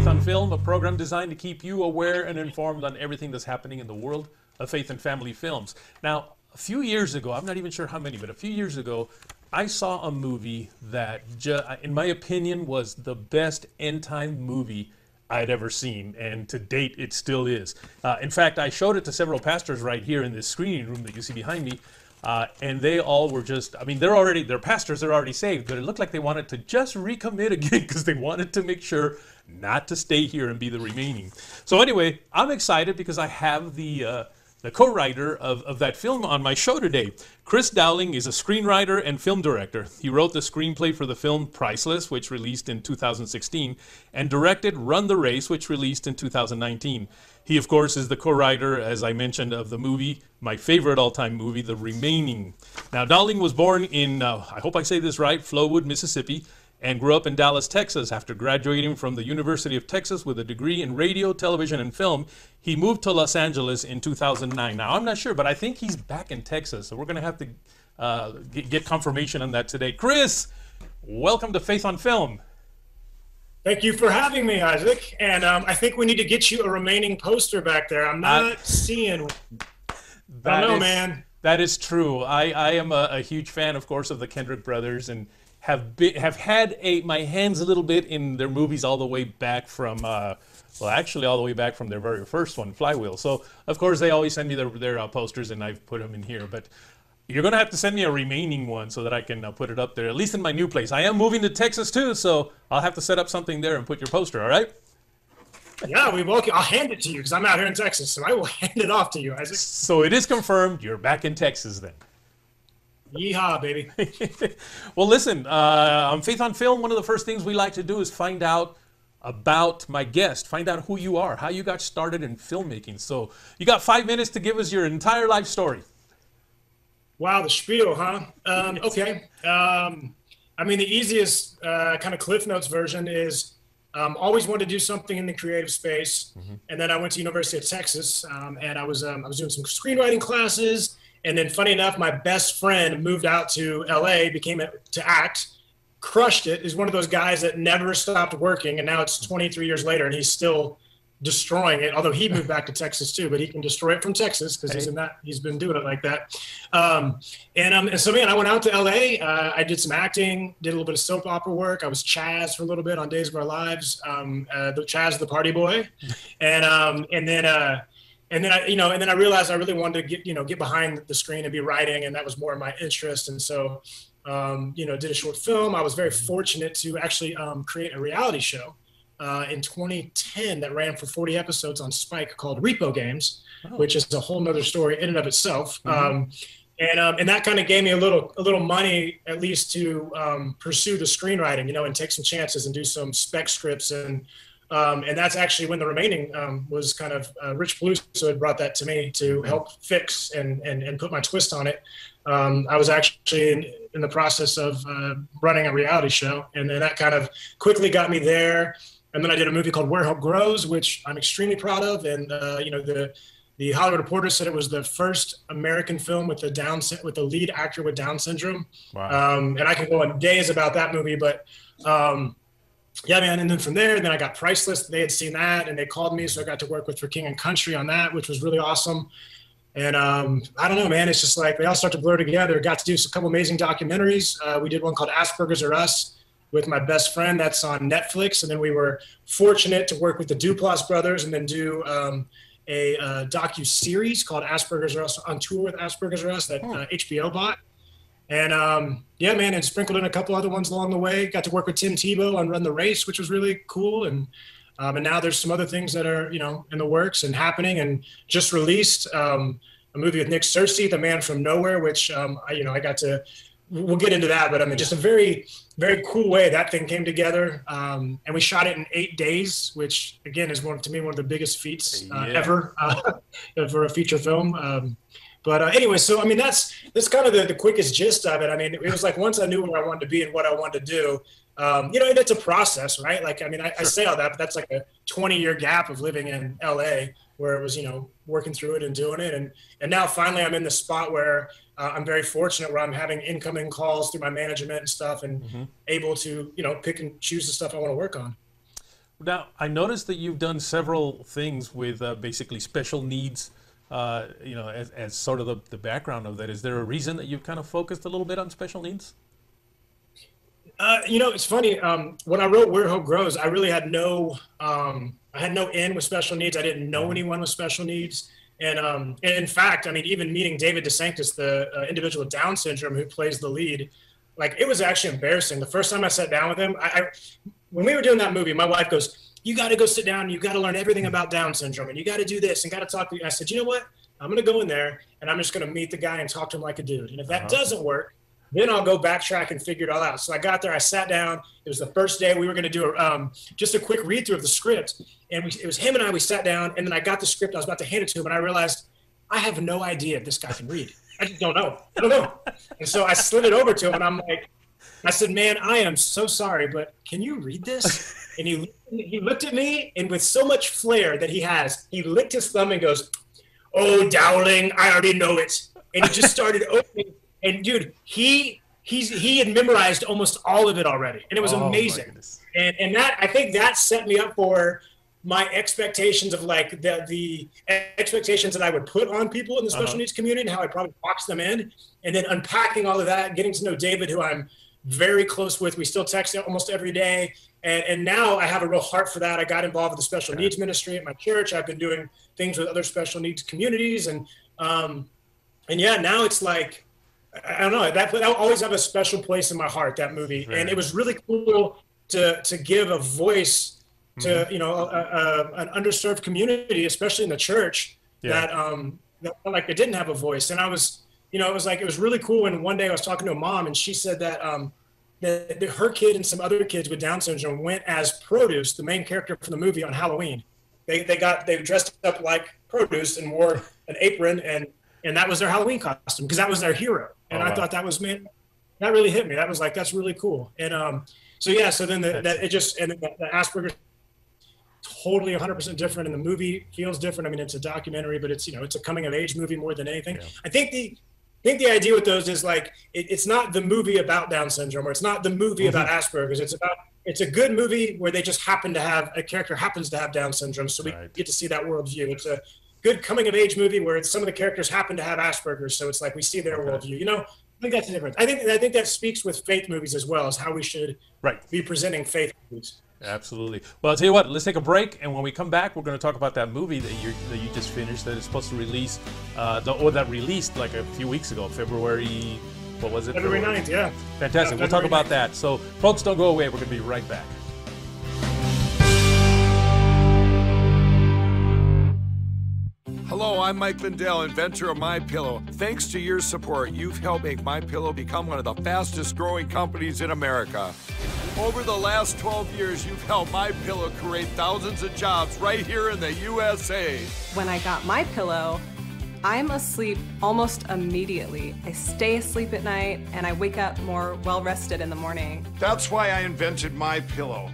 Faith on Film, a program designed to keep you aware and informed on everything that's happening in the world of faith and family films. Now, a few years ago, I'm not even sure how many, but a few years ago, I saw a movie that, ju- in my opinion, was the best end time movie I'd ever seen, and to date, it still is. Uh, in fact, I showed it to several pastors right here in this screening room that you see behind me, uh, and they all were just, I mean, they're already, they're pastors, they're already saved, but it looked like they wanted to just recommit again because they wanted to make sure not to stay here and be the remaining. So, anyway, I'm excited because I have the, uh, the co-writer of, of that film on my show today. Chris Dowling is a screenwriter and film director. He wrote the screenplay for the film Priceless, which released in 2016, and directed Run the Race, which released in 2019. He, of course, is the co-writer, as I mentioned, of the movie, my favorite all-time movie, The Remaining. Now, Dowling was born in, uh, I hope I say this right, Flowood, Mississippi, and grew up in Dallas, Texas. After graduating from the University of Texas with a degree in radio, television, and film, he moved to Los Angeles in 2009. Now, I'm not sure, but I think he's back in Texas, so we're going to have to uh, get, get confirmation on that today. Chris, welcome to Faith on Film. Thank you for having me, Isaac. And um, I think we need to get you a remaining poster back there. I'm not uh, seeing. I know, man. That is true. I, I am a, a, huge fan, of course, of the Kendrick brothers and have been, have had a my hands a little bit in their movies all the way back from uh, well, actually all the way back from their very first one, Flywheel. So of course they always send me their their uh, posters, and I've put them in here. But you're gonna have to send me a remaining one so that I can uh, put it up there, at least in my new place. I am moving to Texas too, so I'll have to set up something there and put your poster. All right? Yeah, we will. I'll hand it to you because I'm out here in Texas, so I will hand it off to you, Isaac. So it is confirmed. You're back in Texas then. Yeehaw, baby. well, listen, uh, on Faith on Film, one of the first things we like to do is find out about my guest, find out who you are, how you got started in filmmaking. So you got five minutes to give us your entire life story. Wow, the spiel, huh? Um, okay. Um, I mean, the easiest uh, kind of Cliff Notes version is um, always wanted to do something in the creative space, mm-hmm. and then I went to University of Texas, um, and I was um, I was doing some screenwriting classes, and then funny enough, my best friend moved out to LA, became a, to act, crushed it. Is one of those guys that never stopped working, and now it's 23 years later, and he's still destroying it. Although he moved back to Texas too, but he can destroy it from Texas because he's in that. He's been doing it like that. Um, and um, and so man, I went out to LA. Uh, I did some acting, did a little bit of soap opera work. I was Chaz for a little bit on Days of Our Lives. Um, uh, the Chaz the Party Boy, and um, and then. Uh, and then I, you know, and then I realized I really wanted to get, you know, get behind the screen and be writing, and that was more of my interest. And so, um, you know, did a short film. I was very fortunate to actually um, create a reality show uh, in 2010 that ran for 40 episodes on Spike called Repo Games, oh. which is a whole nother story in and of itself. Mm-hmm. Um, and um, and that kind of gave me a little a little money at least to um, pursue the screenwriting, you know, and take some chances and do some spec scripts and um, and that's actually when the remaining um, was kind of uh, Rich Peluso had brought that to me to mm-hmm. help fix and, and, and put my twist on it. Um, I was actually in, in the process of uh, running a reality show, and then that kind of quickly got me there. And then I did a movie called Where Hope Grows, which I'm extremely proud of. And uh, you know the the Hollywood Reporter said it was the first American film with the Down with the lead actor with Down syndrome. Wow. Um, and I can go on days about that movie, but um, yeah, man. And then from there, then I got Priceless. They had seen that and they called me. So I got to work with For King and Country on that, which was really awesome. And um, I don't know, man. It's just like they all start to blur together. Got to do a couple amazing documentaries. Uh, we did one called Asperger's Are Us with my best friend. That's on Netflix. And then we were fortunate to work with the Duplass brothers and then do um, a uh, docu series called Asperger's Are Us on tour with Asperger's Are Us that uh, HBO bought. And um, yeah, man, and sprinkled in a couple other ones along the way. Got to work with Tim Tebow on Run the Race, which was really cool. And um, and now there's some other things that are you know in the works and happening. And just released um, a movie with Nick Searcy, The Man from Nowhere, which um, I, you know I got to. We'll get into that, but I mean, just a very, very cool way that thing came together. Um, and we shot it in eight days, which again is one to me one of the biggest feats uh, yeah. ever uh, for a feature film. But uh, anyway, so I mean, that's that's kind of the, the quickest gist of it. I mean, it was like once I knew where I wanted to be and what I wanted to do, um, you know, and it's a process, right? Like, I mean, I, I, say all that, but that's like a 20 year gap of living in LA where it was, you know, working through it and doing it. And, and now finally I'm in the spot where uh, I'm very fortunate where I'm having incoming calls through my management and stuff and mm-hmm. able to, you know, pick and choose the stuff I want to work on. Now, I noticed that you've done several things with uh, basically special needs, uh, you know, as, as sort of the, the background of that. Is there a reason that you've kind of focused a little bit on special needs? Uh, you know, it's funny. Um, when I wrote Where Hope Grows, I really had no, um, I had no end with special needs. I didn't know anyone with special needs. And, um, and in fact, I mean, even meeting David DeSanctis, the uh, individual with Down syndrome who plays the lead, like it was actually embarrassing. The first time I sat down with him, I, I when we were doing that movie, my wife goes, "You got to go sit down. You got to learn everything about Down syndrome, and you got to do this, and got to talk to." You. I said, "You know what? I'm going to go in there, and I'm just going to meet the guy and talk to him like a dude. And if that uh-huh. doesn't work, then I'll go backtrack and figure it all out." So I got there. I sat down. It was the first day we were going to do a, um, just a quick read through of the script, and we, it was him and I. We sat down, and then I got the script. I was about to hand it to him, and I realized I have no idea if this guy can read. I just don't know. I don't know. And so I slid it over to him, and I'm like, I said, "Man, I am so sorry, but can you read this?" And he he looked at me, and with so much flair that he has, he licked his thumb and goes, "Oh, Dowling, I already know it." And he just started opening. And dude, he he's he had memorized almost all of it already, and it was oh, amazing. And and that I think that set me up for my expectations of like the the expectations that I would put on people in the special uh-huh. needs community and how I probably box them in, and then unpacking all of that, getting to know David, who I'm very close with. We still text almost every day. And, and now I have a real heart for that. I got involved with the special needs ministry at my church. I've been doing things with other special needs communities. And, um, and yeah, now it's like, I don't know, that, that always have a special place in my heart, that movie. Right. And it was really cool to, to give a voice to, mm-hmm. you know, a, a, an underserved community, especially in the church yeah. that, um, that like it didn't have a voice. And I was, you know, it was like it was really cool. And one day I was talking to a mom, and she said that um, that, that her kid and some other kids with Down syndrome went as produce, the main character from the movie on Halloween. They they got they dressed up like produce and wore an apron, and and that was their Halloween costume because that was their hero. And oh, wow. I thought that was man, that really hit me. That was like that's really cool. And um, so yeah, so then the, that it just and the, the Asperger's totally 100% different and the movie feels different i mean it's a documentary but it's you know it's a coming of age movie more than anything yeah. i think the I think the idea with those is like it, it's not the movie about Down syndrome or it's not the movie mm-hmm. about Asperger's. It's about it's a good movie where they just happen to have a character happens to have Down syndrome, so we right. get to see that worldview. It's a good coming of age movie where some of the characters happen to have Asperger's, so it's like we see their okay. worldview. You know, I think that's the difference. I think I think that speaks with faith movies as well as how we should right. be presenting faith movies. Absolutely. Well, I'll tell you what. Let's take a break, and when we come back, we're going to talk about that movie that you that you just finished that is supposed to release, uh, the, or that released like a few weeks ago, February. What was it? February 9th, yeah. Fantastic. Yeah, we'll talk about 9th. that. So, folks, don't go away. We're going to be right back. Hello, I'm Mike Lindell, inventor of My Pillow. Thanks to your support, you've helped make My Pillow become one of the fastest growing companies in America. Over the last 12 years, you've helped My Pillow create thousands of jobs right here in the USA. When I got My Pillow, I'm asleep almost immediately. I stay asleep at night and I wake up more well rested in the morning. That's why I invented My Pillow.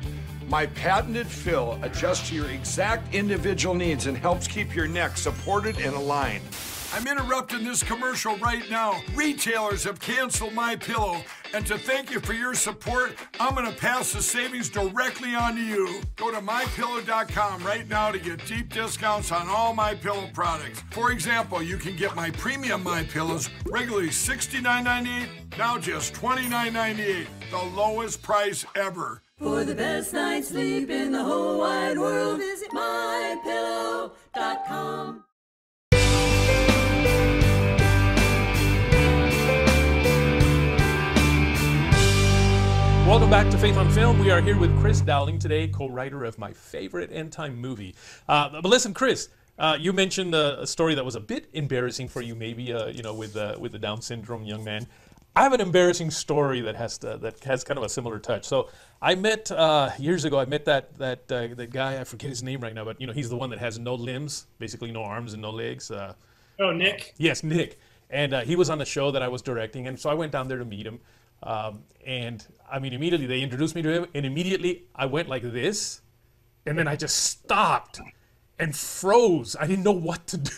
My patented fill adjusts to your exact individual needs and helps keep your neck supported and aligned. I'm interrupting this commercial right now. Retailers have canceled my pillow, and to thank you for your support, I'm gonna pass the savings directly on to you. Go to mypillow.com right now to get deep discounts on all my pillow products. For example, you can get my premium my pillows regularly $69.98, now just $29.98, the lowest price ever. For the best night's sleep in the whole wide world, visit mypillow.com. Welcome back to Faith on Film. We are here with Chris Dowling today, co-writer of my favorite end time movie. Uh, but listen, Chris, uh, you mentioned a, a, story that was a bit embarrassing for you, maybe, uh, you know, with uh, with the Down syndrome young man. I have an embarrassing story that has to, that has kind of a similar touch. So I met uh, years ago. I met that that uh, that guy. I forget his name right now, but you know he's the one that has no limbs, basically no arms and no legs. Uh, oh, Nick. yes, Nick. And uh, he was on the show that I was directing, and so I went down there to meet him. Um, and I mean, immediately they introduced me to him, and immediately I went like this, and then I just stopped and froze. I didn't know what to do.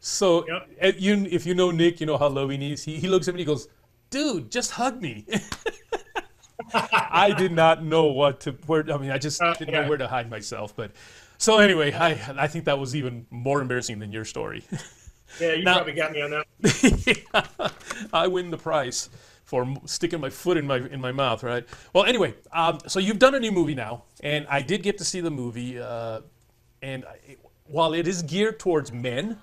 so yep. you, if you know Nick, you know how loving he is. He, he looks at me and he goes, dude, just hug me. I did not know what to where. I mean, I just Uh, didn't yeah. know where to hide myself. But so anyway, I I think that was even more embarrassing than your story. Yeah, you Now- probably got me on that. I win the prize for sticking my foot in my in my mouth, right? Well, anyway, um, so you've done a new movie now, and I did get to see the movie, uh, and I, while it is geared towards men,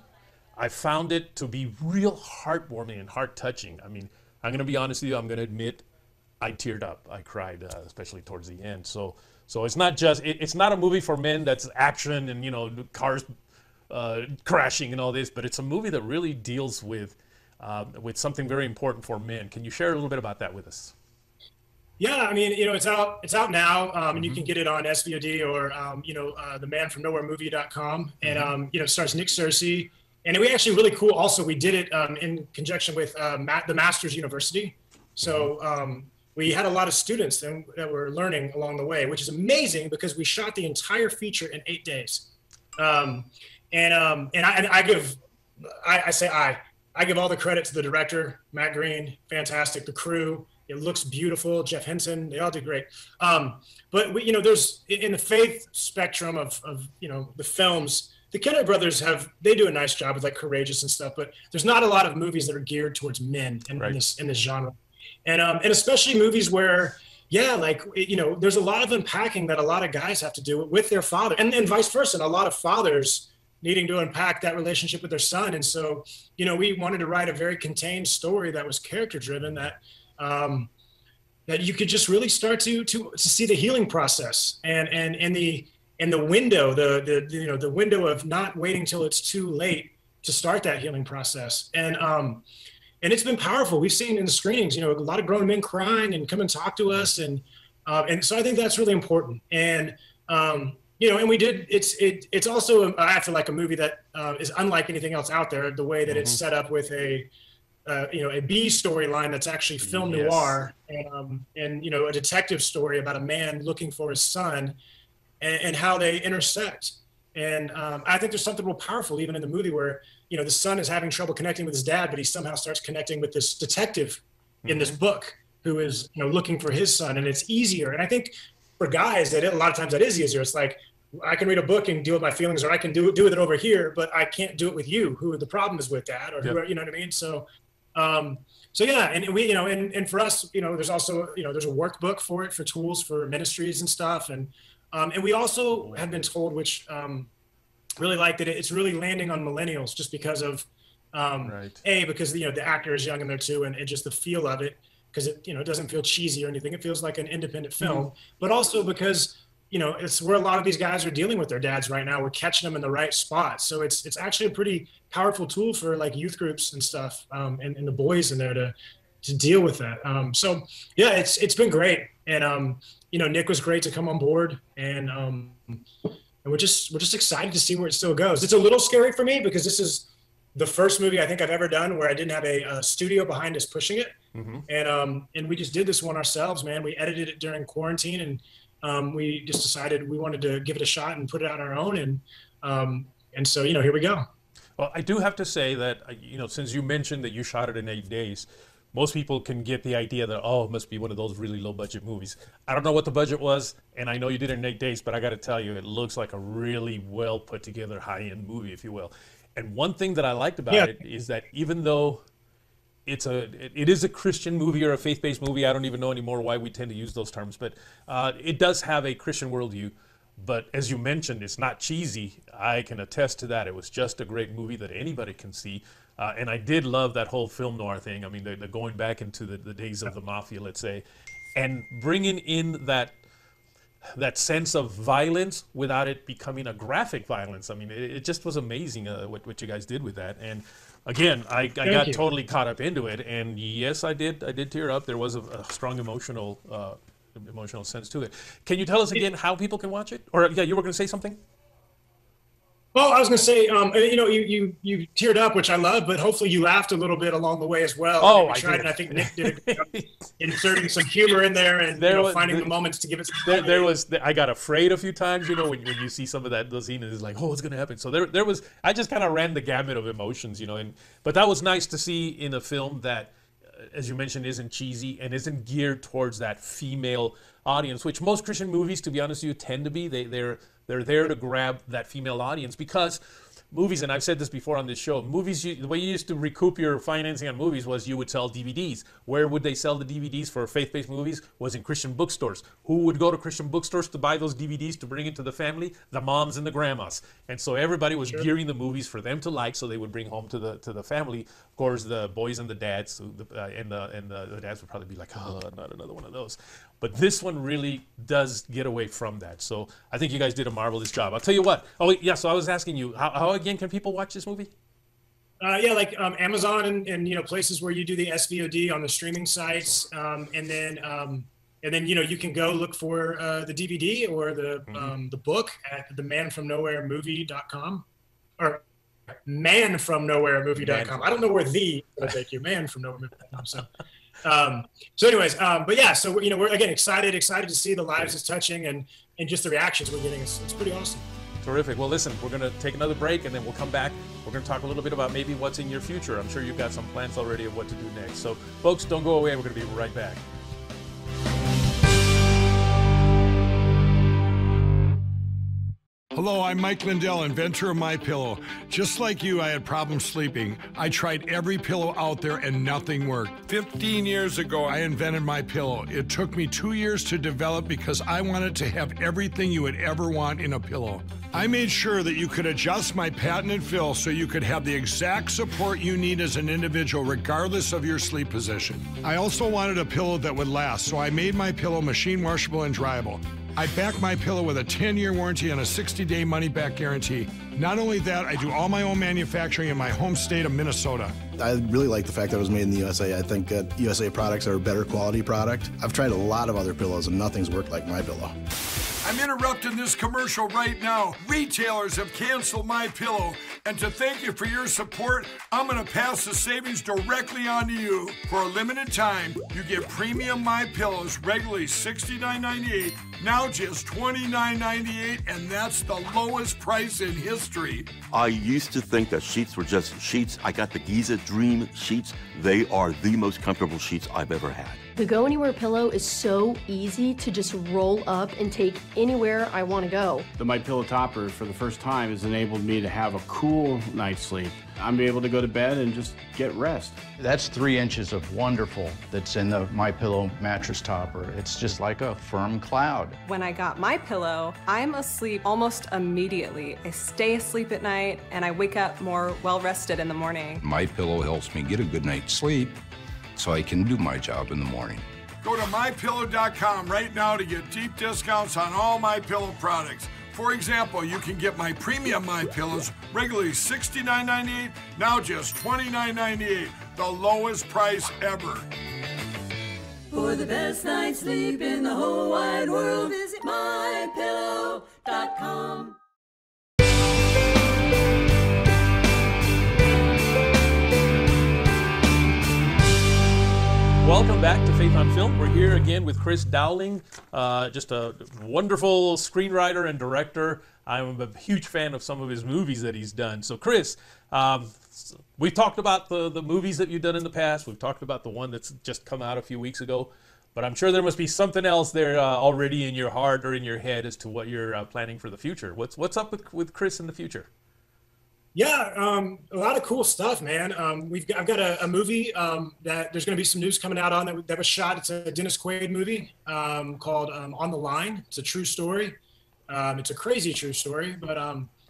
I found it to be real heartwarming and heart touching. I mean, I'm gonna be honest with you. I'm gonna admit, I teared up. I cried, uh, especially towards the end. So, so it's not just it, it's not a movie for men that's action and you know cars uh, crashing and all this, but it's a movie that really deals with uh, with something very important for men. Can you share a little bit about that with us? Yeah, I mean, you know, it's out it's out now, um, and you Mm-hmm. can get it on SVOD or um, you know, uh, the man from nowhere movie.com. And Mm-hmm. um, you know, it stars Nick Searcy. And we actually really cool. Also, we did it um, in conjunction with uh, Ma- the Masters University. So Mm-hmm. um, we had a lot of students that, that were learning along the way, which is amazing because we shot the entire feature in eight days. Um, and um, and I, and I give, I, I say I, I give all the credit to the director, Matt Green, fantastic. The crew, it looks beautiful. Jeff Henson, they all did great. Um, but we, you know, there's in the faith spectrum of, of you know the films, the Kendrick brothers have they do a nice job with like Courageous and stuff. But there's not a lot of movies that are geared towards men in, Right. in this in this genre, and um, and especially movies where yeah, like you know, there's a lot of unpacking that a lot of guys have to do with their father, and, and vice versa. And a lot of fathers needing to unpack that relationship with their son. And so, you know, we wanted to write a very contained story that was character driven, that um, that you could just really start to to to see the healing process and and and the and the window, the the you know the window of not waiting till it's too late to start that healing process. And um, and it's been powerful. We've seen in the screenings, you know, a lot of grown men crying and come and talk to us, and um, and so I think that's really important. And um, you know, and we did. It's it it's also I feel like a movie that uh, is unlike anything else out there. The way that it's set up with a uh, you know a B storyline that's actually film Yes. noir, and um, and you know a detective story about a man looking for his son, and, and how they intersect. And um, I think there's something real powerful even in the movie where you know the son is having trouble connecting with his dad, but he somehow starts connecting with this detective in this book who is you know looking for his son, and it's easier. And I think for guys that a lot of times that is easier. It's like I can read a book and deal with my feelings, or I can do do with it over here, but I can't do it with you, who the problem is with that, or who, Yep. you know what I mean. So, um, so yeah, and we, you know, and and for us, you know, there's also you know there's a workbook for it for tools for ministries and stuff, and um, and we also have been told, which um, really like that it's really landing on millennials just because of um, Right. a because you know the actor is young in there too, and, and just the feel of it because it you know it doesn't feel cheesy or anything. It feels like an independent film, but also because you know it's where a lot of these guys are dealing with their dads right now. We're catching them in the right spot, so it's it's actually a pretty powerful tool for like youth groups and stuff, um, and, and the boys in there to to deal with that. Um, so yeah, it's it's been great, and um, you know Nick was great to come on board, and um, and we're just we're just excited to see where it still goes. It's a little scary for me because this is the first movie I think I've ever done where I didn't have a, a studio behind us pushing it, and um and we just did this one ourselves, man. We edited it during quarantine, and um, we just decided we wanted to give it a shot and put it on our own, and um, and so you know here we go. Well, I do have to say that uh, you know since you mentioned that you shot it in eight days, most people can get the idea that oh it must be one of those really low budget movies. I don't know what the budget was, and I know you did it in eight days, but I got to tell you, it looks like a really well put together high end movie, if you will. And one thing that I liked about Yeah. it is that even though it's a it, is a Christian movie or a faith based movie. I don't even know anymore why we tend to use those terms, but uh, it does have a Christian worldview. But as you mentioned, it's not cheesy. I can attest to that. It was just a great movie that anybody can see. Uh, and I did love that whole film noir thing. I mean, the, the going back into the, the days of the mafia, let's say, and bringing in that that sense of violence without it becoming a graphic violence. I mean, it, it just was amazing uh, what, what you guys did with that. And again, I, I got you. totally caught up into it. And yes, I did. I did tear up. There was a, a strong emotional uh, emotional sense to it. Can you tell us again how people can watch it? Or yeah, you were going to say something. Well, I was going to say, um, you know, you, you you teared up, which I love, but hopefully you laughed a little bit along the way as well. Oh, I tried, did. and I think Nick did a good job inserting some humor in there and There you know, was- finding the- the moments to give it. Some there, there was I got afraid a few times, you know, when, when you see some of that those scenes, it's like, oh, what's gonna happen? So there, there was I just kind of ran the gamut of emotions, you know, and but that was nice to see in a film that uh, as you mentioned, isn't cheesy and isn't geared towards that female audience, which most Christian movies, to be honest with you, tend to be. They, they're they're there to grab that female audience because movies, and I've said this before on this show, movies, you, the way you used to recoup your financing on movies was you would sell DVDs. Where would they sell the DVDs for faith-based movies? Was in Christian bookstores. Who would go to Christian bookstores to buy those DVDs to bring it to the family? The moms and the grandmas. And so everybody was sure. gearing the movies for them to like, so they would bring home to the to the family. Of course, the boys and the dads, uh, and the and the, the dads would probably be like, oh, not another one of those. But this one really does get away from that. So I think you guys did a marvelous job. I'll tell you what. Oh, yeah. So I was asking you, how, how again can people watch this movie? Uh, yeah, like um, Amazon and, and, you know places where you do the SVOD on the streaming sites, um, and then um, and then you know you can go look for uh, the DVD or the mm-hmm. Um, the book at the Man from Nowhere Movie.com or Man from Nowhere Movie.com. I don't know where the will take you. Man from Nowhere Movie.com. So um, so, anyways, um, but yeah, so you know, we're again excited, excited to see the lives it's touching and and just the reactions we're getting. It's, it's pretty awesome. Terrific. Well, listen, we're going to take another break and then we'll come back. We're going to talk a little bit about maybe what's in your future. I'm sure you've got some plans already of what to do next. So, folks, don't go away. We're going to be right back. Hello, I'm Mike Lindell, inventor of My Pillow. Just like you, I had problems sleeping. I tried every pillow out there and nothing worked. 15 years ago, I invented My Pillow. It took me 2 years to develop because I wanted to have everything you would ever want in a pillow. I made sure that you could adjust my patented fill so you could have the exact support you need as an individual regardless of your sleep position. I also wanted a pillow that would last, so I made my pillow machine washable and dryable. I back my pillow with a 10 year warranty and a 60 day money back guarantee. Not only that, I do all my own manufacturing in my home state of Minnesota. I really like the fact that it was made in the USA. I think that USA products are a better quality product. I've tried a lot of other pillows and nothing's worked like my pillow. I'm interrupting this commercial right now. Retailers have canceled my pillow, and to thank you for your support, I'm going to pass the savings directly on to you. For a limited time, you get premium my pillows regularly $69.98, now just $29.98, and that's the lowest price in history. I used to think that sheets were just sheets. I got the Giza Dream sheets. They are the most comfortable sheets I've ever had. The Go Anywhere pillow is so easy to just roll up and take anywhere I want to go. The My Pillow topper for the first time has enabled me to have a cool night's sleep. I'm able to go to bed and just get rest. That's three inches of wonderful that's in the My Pillow mattress topper. It's just like a firm cloud. When I got My Pillow, I'm asleep almost immediately. I stay asleep at night and I wake up more well rested in the morning. My Pillow helps me get a good night's sleep so I can do my job in the morning. Go to mypillow.com right now to get deep discounts on all my pillow products. For example, you can get my premium My Pillows regularly $69.98, now just $29.98, the lowest price ever. For the best night's sleep in the whole wide world, visit mypillow.com. Welcome back to Faith on Film. We're here again with Chris Dowling, uh, just a wonderful screenwriter and director. I'm a huge fan of some of his movies that he's done. So, Chris, um, we've talked about the, the movies that you've done in the past. We've talked about the one that's just come out a few weeks ago. But I'm sure there must be something else there uh, already in your heart or in your head as to what you're uh, planning for the future. What's what's up with, with Chris in the future? Yeah, um, a lot of cool stuff, man. Um, we've got, I've got a, a movie um, that there's going to be some news coming out on that, that was shot. It's a Dennis Quaid movie um, called um, On the Line. It's a true story. It's a crazy true story, but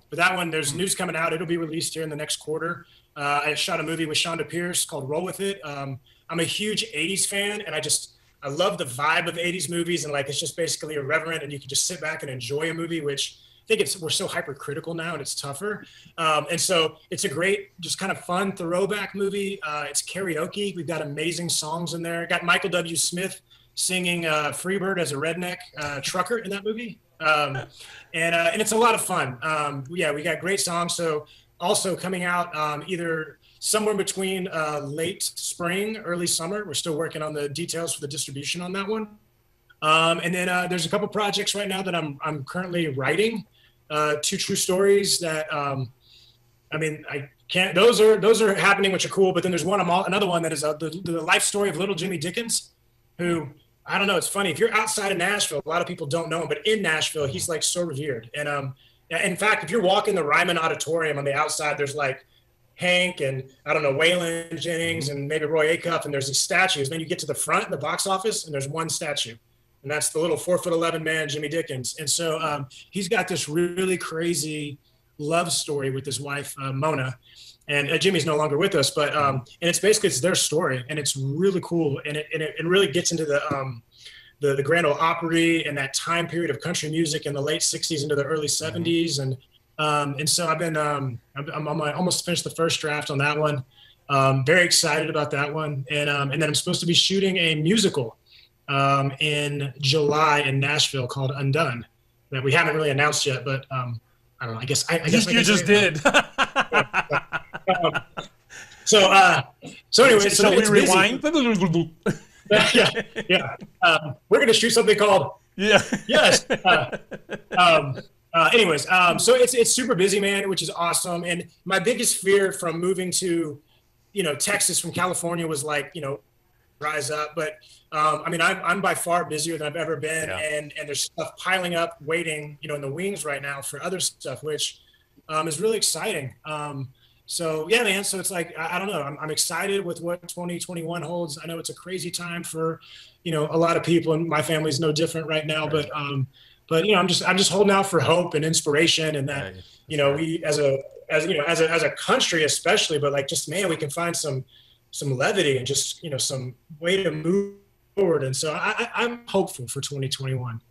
but that one there's news coming out. It'll be released here in the next quarter. Uh, I shot a movie with Chonda Pierce called Roll with It. I'm a huge '80s fan, and I just I love the vibe of '80s movies, and like it's just basically irreverent, and you can just sit back and enjoy a movie, which I think it's we're so hypercritical now and it's tougher. Um, and so it's a great, just kind of fun throwback movie. Uh, it's karaoke. We've got amazing songs in there. Got Michael W. Smith singing uh, "Freebird" as a redneck uh, trucker in that movie, um, and uh, and it's a lot of fun. Um, yeah, we got great songs. So also coming out um, either somewhere between uh, late spring, early summer. We're still working on the details for the distribution on that one. Um, and then uh, there's a couple projects right now that I'm I'm currently writing uh, two true stories that um, I mean I can't those are those are happening, which are cool. But then there's one I'm all, another one that is uh, the, the life story of little Jimmy Dickens, who I don't know. It's funny if you're outside of Nashville, a lot of people don't know him, but in Nashville, he's like so revered. And um, in fact, if you're walking the Ryman Auditorium on the outside, there's like Hank and I don't know Waylon Jennings and maybe Roy Acuff, and there's these statues. Then you get to the front the box office, and there's one statue, and that's the little four foot eleven man Jimmy Dickens. And so um, he's got this really crazy love story with his wife uh, Mona, and uh, Jimmy's no longer with us, but um, and it's basically it's their story, and it's really cool, and it and it, it really gets into the um, the, the Grand Ole Opry and that time period of country music in the late '60s into the early '70s, and um, and so I've been um, I'm, I'm on my, almost finished the first draft on that one. Um, very excited about that one, and um, and then I'm supposed to be shooting a musical um, in July in Nashville called Undone that we haven't really announced yet, but um, I don't know. I guess I, I guess you, I just did. so uh, so anyway, so we rewind? yeah, yeah. Um, we're gonna shoot something called yeah. yes. Uh, um, uh, anyways, um, so it's it's super busy, man, which is awesome. And my biggest fear from moving to, you know, Texas from California was like, you know, rise up. But um, I mean, I'm I'm by far busier than I've ever been, Yeah. and and there's stuff piling up, waiting, you know, in the wings right now for other stuff, which um, is really exciting. Um, so yeah, man. So it's like I, I don't know. I'm, I'm excited with what 2021 holds. I know it's a crazy time for, you know, a lot of people, and my family's no different right now. But um, but you know, I'm just I'm just holding out for hope and inspiration, and that you know we as a as you know as a as a country especially, but like just man, we can find some some levity and just you know some way to move forward. And so I, I'm hopeful for 2021.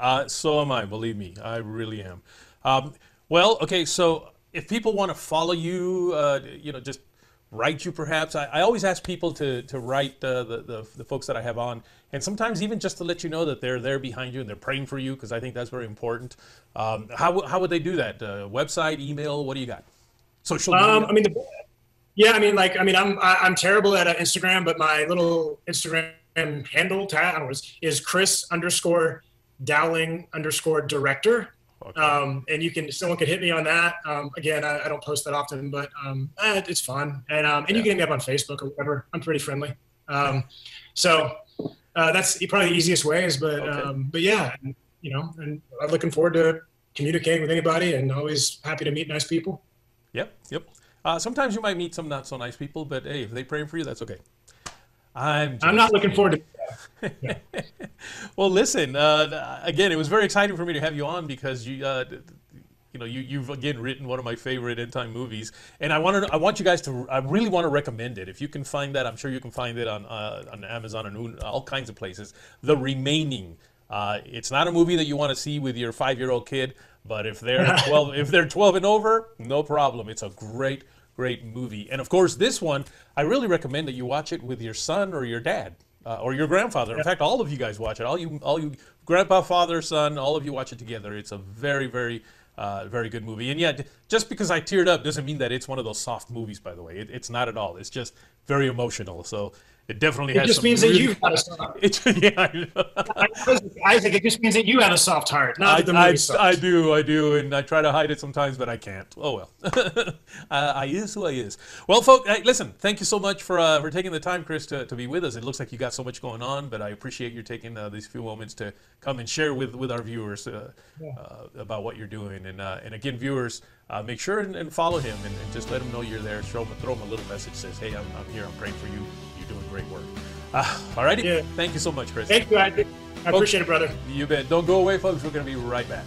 Uh, so am I. Believe me, I really am. Um, well, okay. So if people want to follow you, uh, you know, just write you perhaps. I, I always ask people to to write uh, the, the the folks that I have on, and sometimes even just to let you know that they're there behind you and they're praying for you because I think that's very important. Um, how how would they do that? Uh, website, email? What do you got? Social media. Um, I mean, the, yeah, I mean, like, I mean, I'm I'm terrible at uh, Instagram, but my little Instagram handle tag is, is Chris underscore Dowling underscore director. Um, and you can someone could hit me on that. Um, again, I, I don't post that often, but um, eh, it's fun. And um, and you can hit me up on Facebook or whatever. I'm pretty friendly. Um, so uh, that's probably the easiest ways. But um, but yeah, and, you know, and I'm looking forward to communicating with anybody, and always happy to meet nice people. Yep, yep. Uh, sometimes you might meet some not so nice people, but hey, if they pray for you, that's okay. I'm. I'm not looking forward to. well, listen. Uh, again, it was very exciting for me to have you on because you, uh, you know, you, you've again written one of my favorite end time movies, and I wanted, I want you guys to, I really want to recommend it. If you can find that, I'm sure you can find it on uh, on Amazon and all kinds of places. The Remaining. Uh, it's not a movie that you want to see with your five-year-old kid, but if they're 12, if they're 12 and over, no problem. It's a great, great movie. And of course, this one, I really recommend that you watch it with your son or your dad uh, or your grandfather. In fact, all of you guys watch it. All you, all you, grandpa, father, son, all of you watch it together. It's a very, very, uh, very good movie. And yet, just because I teared up doesn't mean that it's one of those soft movies. By the way, it, it's not at all. It's just very emotional. So it definitely It has. just some means really- that you've got a soft. It, yeah, I know. Isaac, it just means that you have a soft heart, not I, the I, sucks. I do, I do, and I try to hide it sometimes, but I can't. Oh well, uh, I is who I is. Well, folks, hey, listen, thank you so much for uh, for taking the time, Chris, to, to be with us. It looks like you got so much going on, but I appreciate you taking uh, these few moments to come and share with, with our viewers uh, uh, about what you're doing. And uh, and again, viewers, uh, make sure and, and follow him, and, and just let him know you're there. Show him, throw him a little message, says, "Hey, I'm, I'm here. I'm praying for you. You're doing great work." Uh, all righty, Yeah. thank you so much, Chris. Thank you, Isaac. I appreciate it, brother. You bet. Don't go away, folks. We're going to be right back.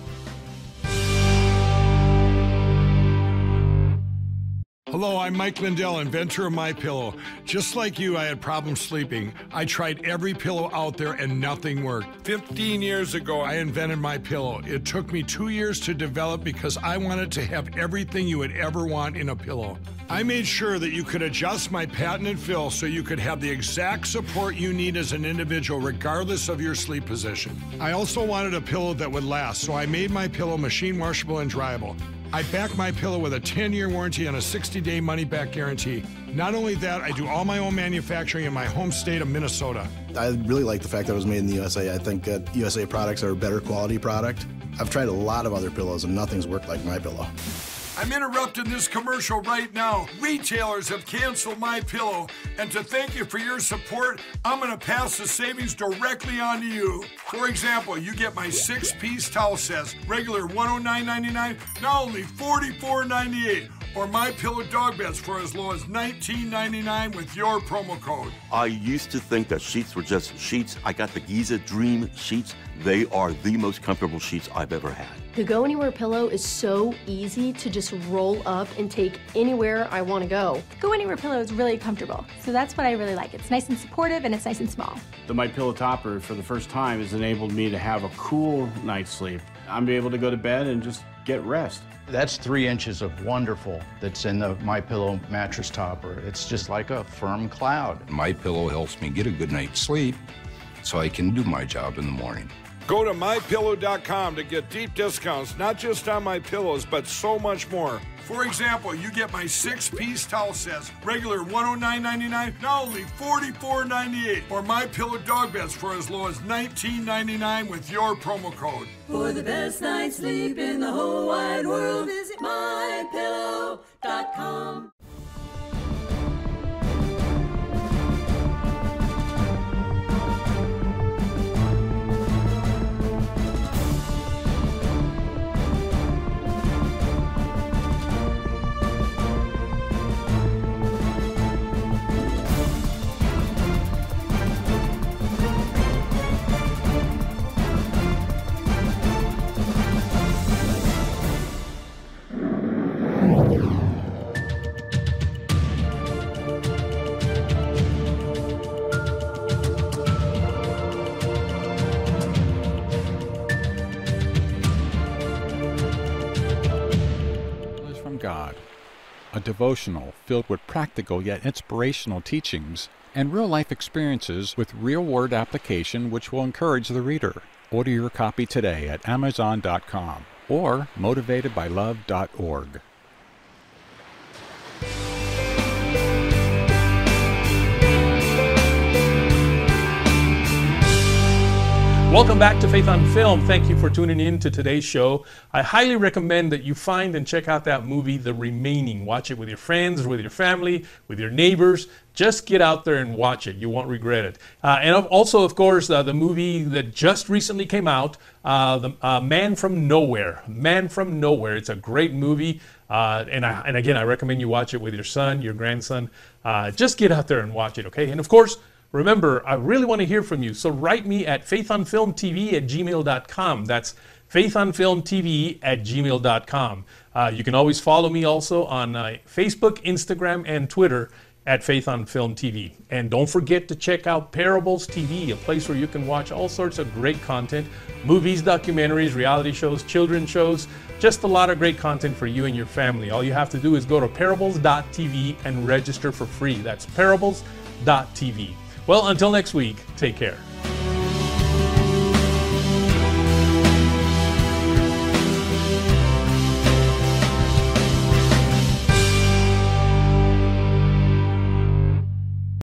Hello, I'm Mike Lindell, inventor of My Pillow. Just like you, I had problems sleeping. I tried every pillow out there and nothing worked. 15 years ago, I invented My Pillow. It took me 2 years to develop because I wanted to have everything you would ever want in a pillow. I made sure that you could adjust my patented fill so you could have the exact support you need as an individual regardless of your sleep position. I also wanted a pillow that would last, so I made my pillow machine washable and dryable. I back my pillow with a 10 year warranty and a 60 day money back guarantee. Not only that, I do all my own manufacturing in my home state of Minnesota. I really like the fact that it was made in the USA. I think uh, USA products are a better quality product. I've tried a lot of other pillows and nothing's worked like my pillow. I'm interrupting this commercial right now. Retailers have canceled my pillow, and to thank you for your support, I'm going to pass the savings directly on to you. For example, you get my six-piece towel sets, regular $109.99, now only $44.98, or my pillow dog beds for as low as $19.99 with your promo code. I used to think that sheets were just sheets. I got the Giza Dream sheets. They are the most comfortable sheets I've ever had. The Go Anywhere pillow is so easy to just roll up and take anywhere I want to go. Go Anywhere pillow is really comfortable, so that's what I really like. It's nice and supportive and it's nice and small. The My Pillow topper for the first time has enabled me to have a cool night's sleep. I'm able to go to bed and just get rest. That's three inches of wonderful that's in the My Pillow mattress topper. It's just like a firm cloud. My pillow helps me get a good night's sleep so I can do my job in the morning. Go to mypillow.com to get deep discounts, not just on my pillows, but so much more. For example, you get my six-piece towel sets, regular $109.99, now only $44.98, or my pillow dog beds for as low as $19.99 with your promo code. For the best night's sleep in the whole wide world, visit mypillow.com. a devotional filled with practical yet inspirational teachings and real life experiences with real word application which will encourage the reader. Order your copy today at Amazon.com or motivatedbylove.org. Welcome back to Faith on Film. Thank you for tuning in to today's show. I highly recommend that you find and check out that movie, The Remaining. Watch it with your friends, with your family, with your neighbors. Just get out there and watch it. You won't regret it. Uh, and also, of course, uh, the movie that just recently came out, uh, the uh, Man from Nowhere. Man from Nowhere. It's a great movie. Uh, and, I, and again, I recommend you watch it with your son, your grandson. Uh, just get out there and watch it, okay? And of course, Remember, I really want to hear from you. So write me at faithonfilmtv at gmail.com. That's faithonfilmtv at gmail.com. Uh, you can always follow me also on uh, Facebook, Instagram, and Twitter at Faith on Film TV. And don't forget to check out Parables TV, a place where you can watch all sorts of great content movies, documentaries, reality shows, children's shows, just a lot of great content for you and your family. All you have to do is go to parables.tv and register for free. That's parables.tv. Well, until next week, take care.